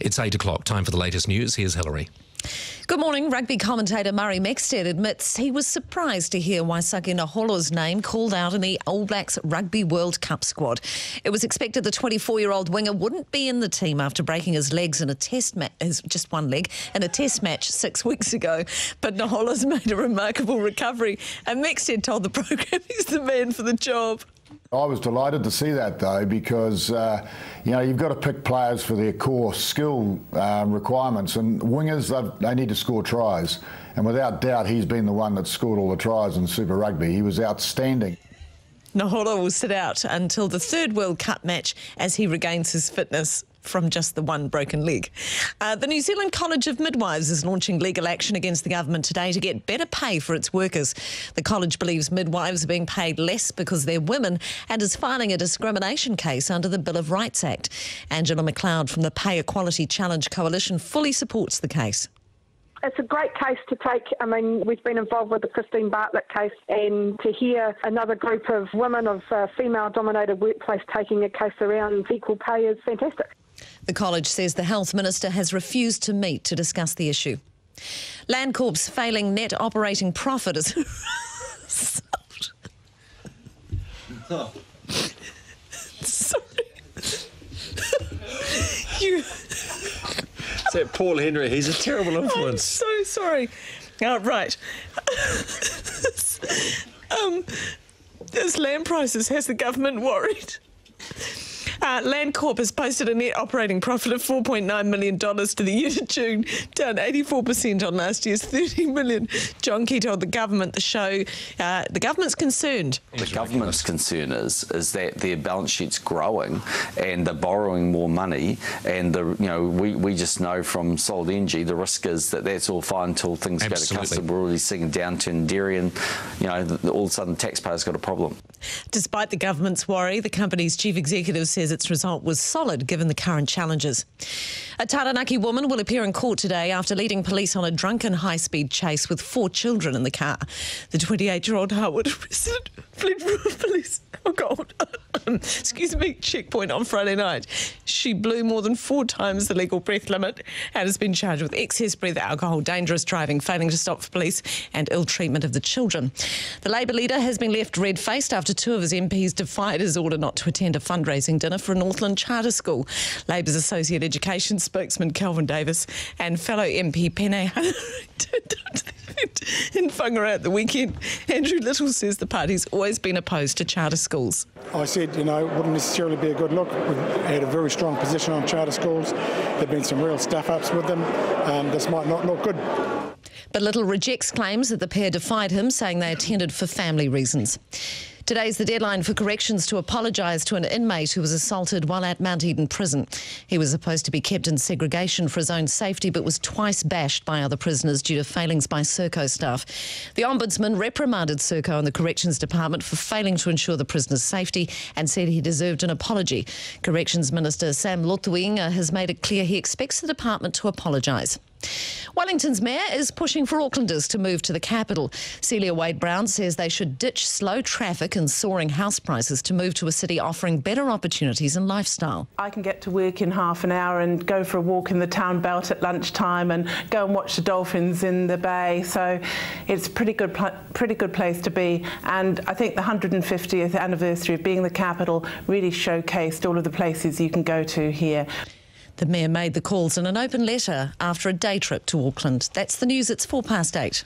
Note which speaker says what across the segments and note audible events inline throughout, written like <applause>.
Speaker 1: It's 8 o'clock. Time for the latest news. Here's Hilary.
Speaker 2: Good morning. Rugby commentator Murray Mexted admits he was surprised to hear Waisake Naholo's name called out in the All Blacks Rugby World Cup squad. It was expected the 24-year-old winger wouldn't be in the team after breaking his legs in a test match, just one leg, in a test match six <laughs> weeks ago. But Naholo's <laughs> made a remarkable recovery, and Mexted told the program <laughs> he's the man for the job.
Speaker 3: I was delighted to see that though because uh, you know you've got to pick players for their core skill uh, requirements and wingers they need to score tries and without doubt he's been the one that scored all the tries in Super Rugby. He was outstanding.
Speaker 2: Naholo will sit out until the third World Cup match as he regains his fitness from just the one broken leg. Uh, the New Zealand College of Midwives is launching legal action against the government today to get better pay for its workers. The college believes midwives are being paid less because they're women and is filing a discrimination case under the Bill of Rights Act. Angela McLeod from the Pay Equality Challenge Coalition fully supports the case
Speaker 4: it's a great case to take. I mean, we've been involved with the Christine Bartlett case, and to hear another group of women of uh, female dominated workplace taking a case around equal pay is fantastic.
Speaker 2: The college says the health minister has refused to meet to discuss the issue. Landcorp's failing net operating profit is. Sorry. you.
Speaker 5: Is that Paul Henry? He's a terrible influence.
Speaker 2: I'm so sorry. Oh, right. <laughs> um, this land prices has the government worried. Uh, Landcorp has posted a net operating profit of $4.9 million to the year to June, down 84% on last year's <laughs> 30 million. John Key told the government the show, uh, the government's concerned.
Speaker 6: The government's concern is is that their balance sheet's growing and they're borrowing more money and the you know we, we just know from Solid Energy the risk is that that's all fine until things Absolutely. go to custom. We're already seeing a downturn in dairy and you know all of a sudden the taxpayers got a problem.
Speaker 2: Despite the government's worry, the company's chief executive says its result was solid given the current challenges. A Taranaki woman will appear in court today after leading police on a drunken high speed chase with four children in the car. The 28 year old Hawera resident fled from police. Oh, God. <laughs> excuse me, checkpoint on Friday night. She blew more than four times the legal breath limit and has been charged with excess breath alcohol, dangerous driving, failing to stop for police, and ill treatment of the children. The Labour leader has been left red faced after two of his MPs defied his order not to attend a fundraising dinner for a Northland charter school. Labour's Associate Education spokesman Kelvin Davis and fellow MP Peeni <laughs> <laughs> in Whangarei at the weekend. Andrew Little says the party's always been opposed to charter schools.
Speaker 7: I said, you know, it wouldn't necessarily be a good look. We've had a very strong position on charter schools. There have been some real stuff ups with them. Um, this might not look good.
Speaker 2: But Little rejects claims that the pair defied him, saying they attended for family reasons. Today's the deadline for corrections to apologise to an inmate who was assaulted while at Mount Eden Prison. He was supposed to be kept in segregation for his own safety, but was twice bashed by other prisoners due to failings by Serco staff. The Ombudsman reprimanded Serco and the Corrections Department for failing to ensure the prisoner's safety and said he deserved an apology. Corrections Minister Sam Lotu-Iiga has made it clear he expects the department to apologise. Wellington's mayor is pushing for Aucklanders to move to the capital. Celia Wade Brown says they should ditch slow traffic and soaring house prices to move to a city offering better opportunities and lifestyle.
Speaker 8: I can get to work in half an hour and go for a walk in the town belt at lunchtime and go and watch the dolphins in the bay. So it's a pretty good, pretty good place to be. And I think the 150th anniversary of being the capital really showcased all of the places you can go to here.
Speaker 2: The Mayor made the calls in an open letter after a day trip to Auckland. That's the news. It's four past eight.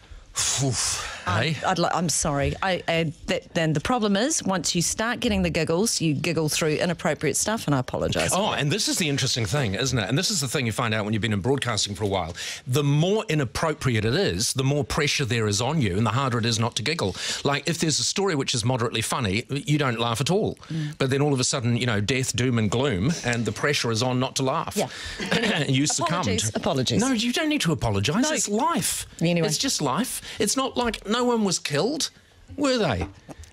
Speaker 1: Oof, hey?
Speaker 2: I, am sorry. I, I, that, then the problem is, once you start getting the giggles, you giggle through inappropriate stuff, and I apologise.
Speaker 1: Oh, and this is the interesting thing, isn't it? And this is the thing you find out when you've been in broadcasting for a while. The more inappropriate it is, the more pressure there is on you, and the harder it is not to giggle. Like if there's a story which is moderately funny, you don't laugh at all. Mm. But then all of a sudden, you know, death, doom, and gloom, and the pressure is on not to laugh.
Speaker 2: Yeah. <coughs>
Speaker 1: you
Speaker 2: apologies,
Speaker 1: succumbed.
Speaker 2: Apologies.
Speaker 1: No, you don't need to apologise. No. It's life.
Speaker 2: Anyway.
Speaker 1: It's just life. It's not like no one was killed, were they?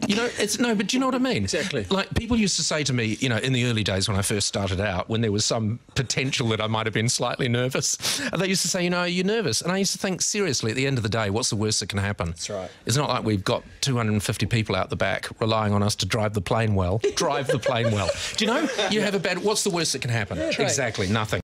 Speaker 1: You know, it's no, but do you know what I mean?
Speaker 5: Exactly.
Speaker 1: Like people used to say to me, you know, in the early days when I first started out, when there was some potential that I might have been slightly nervous, they used to say, you know, you're you nervous? And I used to think, seriously, at the end of the day, what's the worst that can happen?
Speaker 5: That's right.
Speaker 1: It's not like we've got 250 people out the back relying on us to drive the plane well. drive the plane well. <laughs> Do you know? You have a bad. What's the worst that can happen? Exactly, nothing.